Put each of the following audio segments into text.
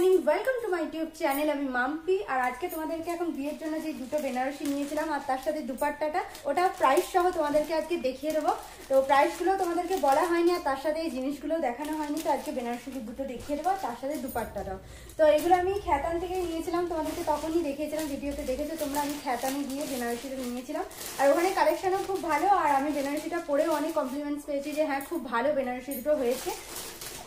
Morning welcome to my YouTube channel আমি মাম্পি। আর আজকে তোমাদেরকে এখন বিয়ের জন্য যে দুটো বেনারসি নিয়েছিলাম, আর তার সাথে দুপাট্টাটা ওটা প্রাইস সহ তোমাদেরকে আজকে দেখিয়ে দেবো। তো প্রাইসগুলো তোমাদেরকে বলা হয়নি, আর তার সাথে এই জিনিসগুলো দেখানো হয়নি, তো আজকে বেনারসি দুটো দেখিয়ে দেবো তার সাথে দুপাট্টাটাও। তো এগুলো আমি খ্যাতান থেকে নিয়েছিলাম, তোমাদেরকে তখনই দেখিয়েছিলাম, ভিডিওতে দেখেছ, তোমরা আমি খ্যাতানে গিয়ে বেনারসিটা নিয়েছিলাম। আর ওখানে কালেকশনও খুব ভালো, আর আমি বেনারসিটা পরেও অনেক কমপ্লিমেন্টস পেয়েছি যে হ্যাঁ খুব ভালো বেনারসি দুটো হয়েছে।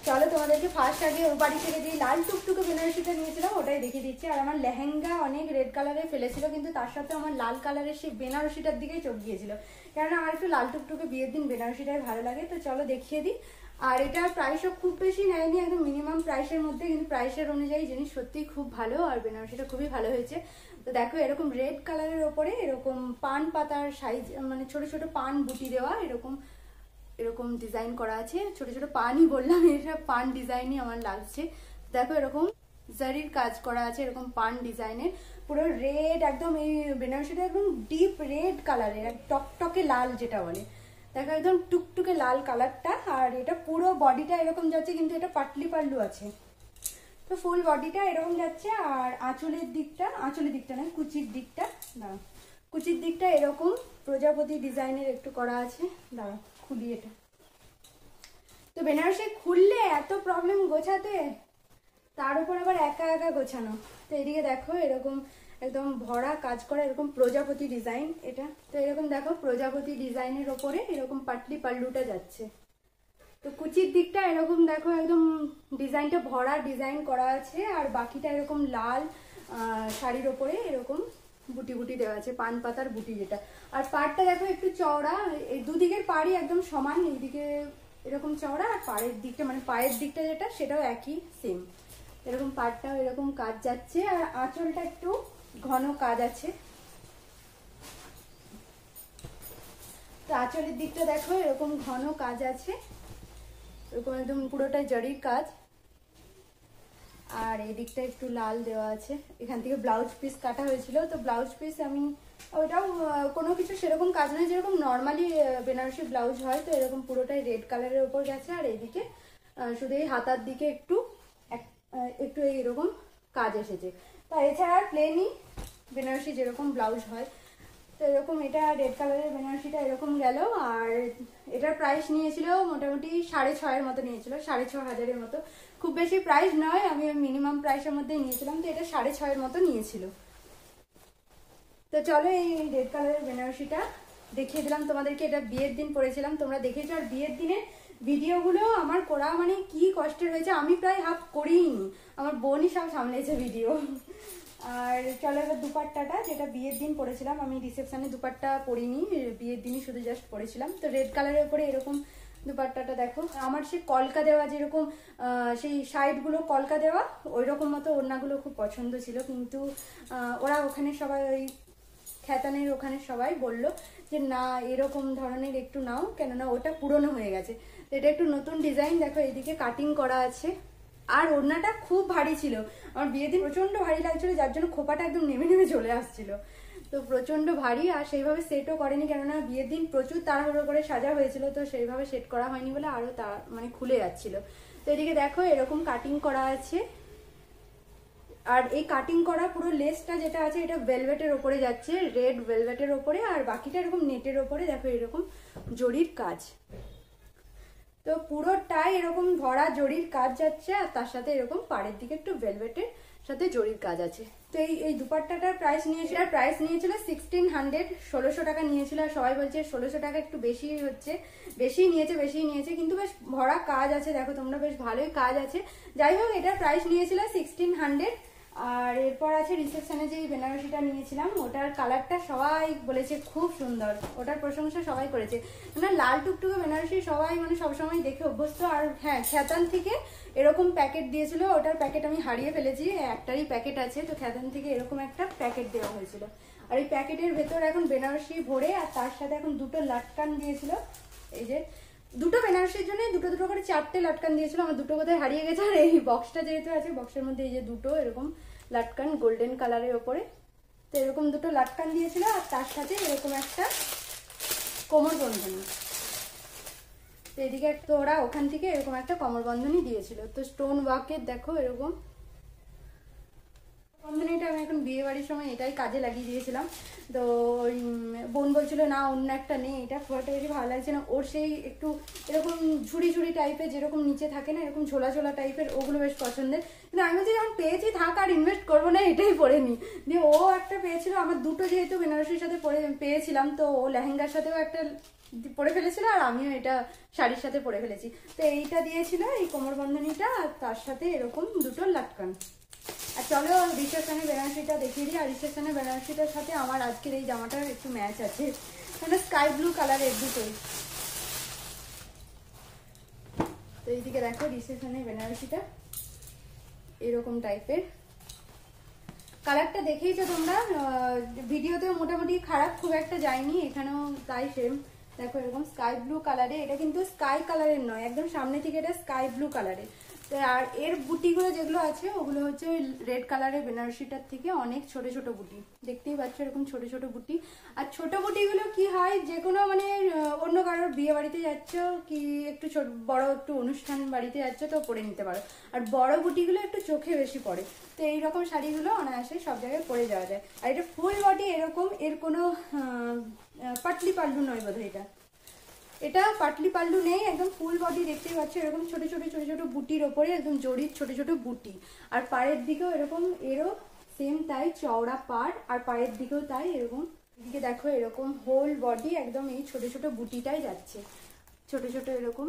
চলো তোমাদেরকে ফার্স্ট আগে ও বাড়ি থেকে যে লাল টুকটুকে বেনারসিটা নিয়েছিলাম, ওটাই দেখিয়ে দিচ্ছি। আর আমার লেহেঙ্গা অনেক রেড কালারে ফেলেছিল, কিন্তু তার সাথে আমার লাল কালারের সেই বেনারসিটার দিকেই চোখ গিয়েছিল। কেননা আমার একটু লাল টুকটুকে বিয়ের দিন বেনারসিটাই ভালো লাগে, তো চলো দেখিয়ে দিই। আর এটার প্রাইসও খুব বেশি নেয়নি, একদম মিনিমাম প্রাইসের মধ্যে, কিন্তু প্রাইসের অনুযায়ী জিনিস সত্যিই খুব ভালো, আর বেনারসিটা খুবই ভালো হয়েছে। তো দেখো, এরকম রেড কালারের ওপরে এরকম পান পাতার সাইজ মানে ছোট ছোট পান বুটি দেওয়া, এরকম এরকম ডিজাইন করা আছে। ছোট ছোট পানই বললাম এটা পান ডিজাইনই আমার লাগছে। দেখো এরকম জারির কাজ করা আছে, এরকম পান ডিজাইনের পুরো রেড একদম এই বেনারসিটা একদম ডিপ রেড কালারের টকটকে লাল যেটা বলে। দেখো একদম টুকটুকে লাল কালারটা আর এটা পুরো বডিটা এরকম যাচ্ছে, কিন্তু এটা পাটলি পাল্লু আছে। তো ফুল বডিটা এরকম যাচ্ছে, আর আঁচলের দিকটা আঁচলের দিকটা না, কুচির দিকটা দাঁড়া কুচির দিকটা এরকম প্রজাপতি ডিজাইনের একটু করা আছে দাঁড়া খুলি এটা। তো বেনারসে খুললে এত প্রবলেম গোছাতে, তার উপর আবার একা একা গোছানো। তো এদিকে দেখো এরকম একদম ভরা কাজ করা এরকম প্রজাপতি ডিজাইন এটা। তো এরকম দেখো প্রজাপতি ডিজাইনের ওপরে এরকম পাটলি পাল্লুটা যাচ্ছে। তো কুচির দিকটা এরকম দেখো একদম ডিজাইনটা ভরা ডিজাইন করা আছে, আর বাকিটা এরকম লাল শাড়ির ওপরে এরকম বুটি বুটি দেওয়া আছে, পান পাতার বুটি যেটা। আর পাড়টা দেখো একটু চওড়া দুদিকের পাড়ই একদম সমান, এইদিকে এরকম চওড়া আর পাড়ের দিকটা মানে পায়ের দিকটা যেটা, সেটাও একই সেম এরকম পাড়টাও এরকম কাজ যাচ্ছে, আর আঁচলটা একটু ঘন কাজ আছে। তো আঁচলের দিকটা দেখো, এরকম ঘন কাজ আছে। এরকম একদম পুরোটাই জরির কাজ। আর এই দিকটা একটু লাল দেওয়া আছে। এখান থেকে ব্লাউজ পিস কাটা হয়েছিল। তো ব্লাউজ পিস আমি ওইটাও কোনো কিছু সেরকম কাজ নয়। যেরকম নর্মালি বেনারসি ব্লাউজ হয়, তো এরকম পুরোটাই রেড কালারের ওপর গেছে। আর এইদিকে শুধু এই হাতার দিকে একটু একটু এইরকম কাজ এসেছে। তা এছাড়া প্লেনই বেনারসি যেরকম ব্লাউজ হয় তো এরকম এটা রেড কালারের বেনারসিটা এরকম গেল, আর এটার প্রাইস নিয়েছিল মোটামুটি সাড়ে ছয়ের মতো নিয়েছিল, সাড়ে ছ হাজারের মতো। খুব বেশি প্রাইস নয়, আমি মিনিমাম প্রাইসের মধ্যেই নিয়েছিলাম, তো এটা সাড়ে ছয়ের মতো নিয়েছিল। তো চলো এই রেড কালারের বেনারসিটা দেখিয়ে দিলাম তোমাদেরকে, এটা বিয়ের দিন পরেছিলাম তোমরা দেখেছ, আর বিয়ের দিনে ভিডিওগুলো আমার করা মানে কি কষ্টের হয়েছে, আমি প্রায় হাফ করিনি আমার বোনই সব সামলেছে ভিডিও। আর চলো এবার দুপাট্টাটা, যেটা বিয়ের দিন পরেছিলাম আমি রিসেপশানে দুপাট্টা পরিনি, বিয়ের দিনই শুধু জাস্ট পরেছিলাম তো রেড কালারের উপরে এরকম দুপাট্টাটা দেখো, আমার সেই কলকা দেওয়া যেরকম সেই সাইডগুলো কলকা দেওয়া ওই রকম মতো ওড়নাগুলো খুব পছন্দ ছিল, কিন্তু ওরা ওখানে সবাই, ওই খ্যাতানের ওখানে সবাই বলল যে না, এরকম ধরনের একটু নাও, কেননা ওটা পুরনো হয়ে গেছে। তো এটা একটু নতুন ডিজাইন দেখো এইদিকে কাটিং করা আছে। আর ওড়নাটা খুব ভারী ছিল। আমার বিয়ের দিন প্রচণ্ড ভারী লাগছিল, যার জন্য খোপাটা একদম নেমে নেমে চলে আসছিল। তো প্রচণ্ড ভারী, আর সেইভাবে সেটও করেনি, কেননা বিয়ের দিন প্রচুর তাড়াহুড়ো করে সাজা হয়েছিল, তো সেইভাবে সেট করা হয়নি বলে আরও তা মানে খুলে যাচ্ছিল। তো এদিকে দেখো এরকম কাটিং করা আছে। আর এই কাটিং করা পুরো লেসটা যেটা আছে, এটা ভেলভেটের ওপরে যাচ্ছে রেড ভেলভেটের ওপরে, আর বাকিটা এরকম নেটের ওপরে, দেখো এরকম জরির কাজ। তো পুরোটাই এরকম ভরা জরির কাজ যাচ্ছে, আর তার সাথে এরকম পাড়ের দিকে একটু ভেলভেটের সাথে জরির কাজ আছে। তো এই এই দুপাট্টাটার প্রাইস নিয়েছিল, আর প্রাইস নিয়েছিল সিক্সটিন হান্ড্রেড ষোলোশো টাকা নিয়েছিল, আর সবাই বলছে ষোলোশো টাকা একটু বেশি হচ্ছে বেশি নিয়েছে বেশি নিয়েছে, কিন্তু বেশ ভরা কাজ আছে, দেখো তোমরা বেশ ভালোই কাজ আছে। যাই হোক, এটার প্রাইস নিয়েছিল সিক্সটিন হান্ড্রেড আর এরপর আছে রিসেপশনে যে বেনারসিটা নিয়েছিলাম, ওটার কালারটা সবাই বলেছে খুব সুন্দর। ওটার প্রশংসা সবাই করেছে। মানে লাল টুকটুকে বেনারসি সবাই মানে সবসময় দেখে অভ্যস্ত। আর হ্যাঁ খ্যাতান থেকে এরকম প্যাকেট দিয়েছিল, ওটার প্যাকেট আমি হারিয়ে ফেলেছি। একটারই প্যাকেট আছে, তো খ্যাতান থেকে এরকম একটা প্যাকেট দেওয়া হয়েছিল। আর এই প্যাকেটের ভেতর এখন বেনারসি ভরে, আর তার সাথে এখন দুটো লাটকান দিয়েছিল। এই যে দুটো বেনারসির জন্য দুটো দুটো করে চারটে লাটকান দিয়েছিল, আমার দুটো কোথায় হারিয়ে গেছে। আর এই বক্সটা যেহেতু আছে বক্সের মধ্যে এই যে দুটো এরকম লাটকান গোল্ডেন কালারের ওপরে, তো এরকম দুটো লাটকান দিয়েছিল আর তার সাথে এরকম একটা কোমর বন্ধনী। তো এদিকে তো ওরা ওখান থেকে এরকম একটা কোমর বন্ধনী দিয়েছিল। তো স্টোন ওয়াকের দেখো এরকম বন্ধনীটা আমি এখন বিয়ে বাড়ির সময় এটাই কাজে লাগিয়ে দিয়েছিলাম। তো বোন বলছিল, না, অন্য একটা নেই এটা খুব একটা বেশি ভালো লাগছে না। ওর সেই একটু এরকম ঝুড়ি ঝুড়ি টাইপের যেরকম নিচে থাকে না, এরকম ঝোলা ঝোলা টাইপের ওগুলো বেশ পছন্দের। কিন্তু আমি বলছি, যখন পেয়েছি, থাক, আর ইনভেস্ট করব না, এটাই পরে নি। দিয়ে ও একটা পেয়েছিল, আমার দুটো যেহেতু বেনারসির সাথে পরে, পেয়েছিলাম, তো ও লেহেঙ্গার সাথেও একটা পরে ফেলেছিল, আর আমিও এটা শাড়ির সাথে পরে ফেলেছি। তো এইটা দিয়েছিল, এই কোমর বন্ধনীটা আর তার সাথে এরকম দুটো লাটকান। আর চলো, রিসেপশনের বেনারসিটা দেখিয়ে দিই। আর রিসেপশনের বেনারসিটার সাথে আমার আজকের এই জামাটার একটু ম্যাচ আছে। মানে স্কাই ব্লু কালারের দুটোই তো এইদিকে দেখো, রিসেপশনের বেনারসিটা এরকম টাইপের কালারটা দেখেইছো তোমরা? ভিডিওতে মোটামুটি খারাপ খুব একটা যায়নি, এখানেও তাই সেম দেখো এরকম স্কাই ব্লু কালারে এটা কিন্তু স্কাই কালারের নয়, একদম সামনে থেকে এটা স্কাই ব্লু কালারের তো আর এর বুটিগুলো যেগুলো আছে, ওগুলো হচ্ছে ওই রেড কালারের বেনারসিটার থেকে অনেক ছোট ছোট বুটি। দেখতেই পাচ্ছ এরকম ছোট ছোট বুটি। আর ছোট বুটিগুলো কি হয়, যে কোনো মানে অন্য কারোর বিয়ে বাড়িতে যাচ্ছ কি একটু ছোট, বড় একটু অনুষ্ঠান বাড়িতে যাচ্ছ তো পরে নিতে পারো। আর বড় বুটিগুলো একটু চোখে বেশি পড়ে। তো এইরকম শাড়িগুলো অনায়াসে সব জায়গায় পরে যাওয়া যায়। আর এটা ফুল বডি এরকম, এর কোনো পাটলি পাল্লু নয় বোধহয় এটা। এটা পাটলি পাল্লু নেই, একদম ফুল বডি দেখতেই পাচ্ছ, এরকম ছোট ছোট ছোট ছোট বুটির ওপরে, একদম জড়ির ছোট ছোট বুটি। আর পায়ের দিকেও এরকম, এরও সেম তাই, চওড়া পাড়, আর পায়ের দিকেও তাই, এরকম। এদিকে দেখো এরকম হোল বডি একদম এই ছোট ছোট বুটিটাই যাচ্ছে। ছোট ছোট এরকম।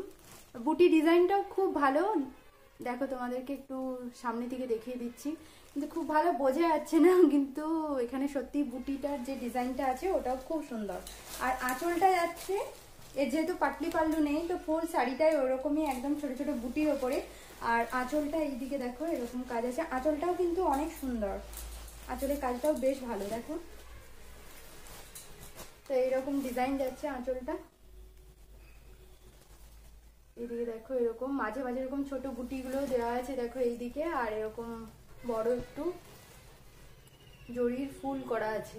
বুটি ডিজাইনটাও খুব ভালো। দেখো তোমাদেরকে একটু সামনে থেকে দেখিয়ে দিচ্ছি। কিন্তু খুব ভালো বোঝা যাচ্ছে না, কিন্তু এখানে সত্যি বুটিটার যে ডিজাইনটা আছে, ওটাও খুব সুন্দর। আর আঁচলটা যাচ্ছে এর যেহেতু পাটলি পাল্লু নেই, তো ফুল শাড়িটাই ওরকমই একদম ছোট ছোট বুটির ওপরে। আর আঁচলটা এইদিকে দেখো, এরকম কাজ আছে। আঁচলটাও কিন্তু অনেক সুন্দর। আঁচলের কাজটাও বেশ ভালো, দেখো। তো এইরকম ডিজাইন যাচ্ছে আঁচলটা। এইদিকে দেখো, এরকম মাঝে মাঝে এরকম ছোট গুটিগুলো দেওয়া আছে, দেখো এইদিকে। আর এরকম বড় একটু জরির ফুল করা আছে।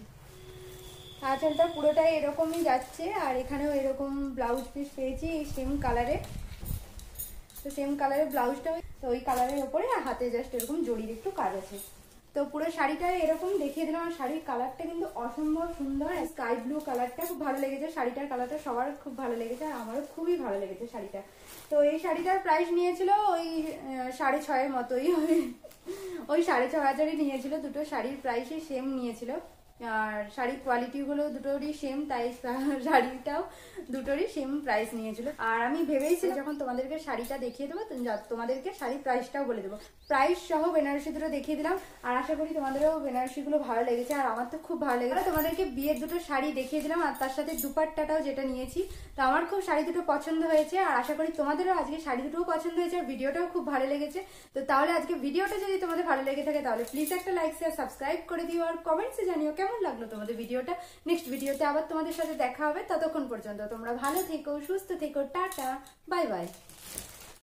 আঁচলটা পুরোটাই এরকমই যাচ্ছে, আর এখানেও এরকম ব্লাউজ পিস পেয়েছি এই সেম কালারে তো সেম কালারের ব্লাউজটা তো ওই কালারের ওপরে, আর হাতে জাস্ট এরকম জড়ির একটু কাজ আছে। তো পুরো শাড়িটা এরকম দেখিয়ে দিলাম শাড়ির কালারটা কিন্তু অসম্ভব সুন্দর স্কাই ব্লু কালারটা খুব ভালো লেগেছে। শাড়িটার কালারটা সবার খুব ভালো লেগেছে, আর আমারও খুবই ভালো লেগেছে শাড়িটা। তো এই শাড়িটার প্রাইস নিয়েছিল ওই সাড়ে ছয়ের মতোই। ওই সাড়ে ছ হাজারই নিয়েছিল, দুটো শাড়ির প্রাইসই সেম নিয়েছিল। আর শাড়ির কোয়ালিটিগুলো দুটোরই সেম তাই শাড়িটাও দুটোরই সেম প্রাইস নিয়েছিল। আর আমি ভেবেইছিলাম যখন তোমাদেরকে শাড়িটা দেখিয়ে দেবো তোমাদেরকে শাড়ির প্রাইসটাও বলে দেবো। প্রাইস সহ বেনারসি দুটো দেখিয়ে দিলাম, আর আশা করি তোমাদেরও বেনারসিগুলো ভালো লেগেছে, আর আমার তো খুব ভালো লেগেছে। তোমাদেরকে বিয়ের দুটো শাড়ি দেখিয়ে দিলাম, আর তার সাথে দুপাট্টাটাও যেটা নিয়েছি, তো আমার খুব শাড়ি দুটো পছন্দ হয়েছে, আর আশা করি তোমাদেরও আজকে শাড়ি দুটোও পছন্দ হয়েছে, আর ভিডিওটাও খুব ভালো লেগেছে। তো তাহলে আজকে ভিডিওটা যদি তোমাদের ভালো লেগে থাকে, তাহলে প্লিজ একটা লাইক শেয়ার সাবস্ক্রাইব করে দিও, আর কমেন্টসে জানিও কেমন লাগল তোমাদের ভিডিওটা? নেক্সট ভিডিওতে আবার তোমাদের সাথে দেখা হবে। ততক্ষণ পর্যন্ত তোমরা ভালো থেকো, সুস্থ থেকো, টাটা বাই বাই